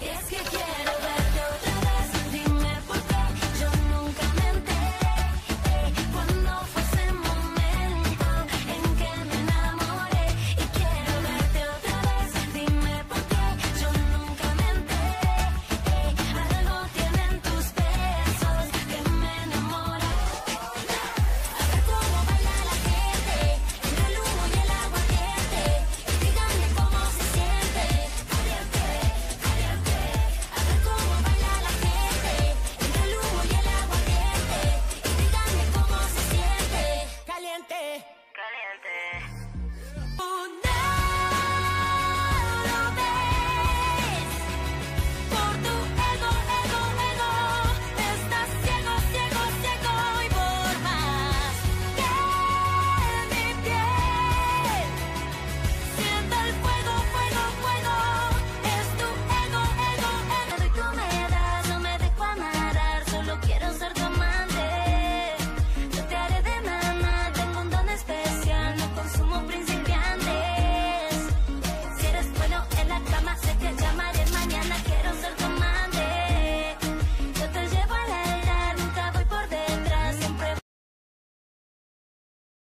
Es que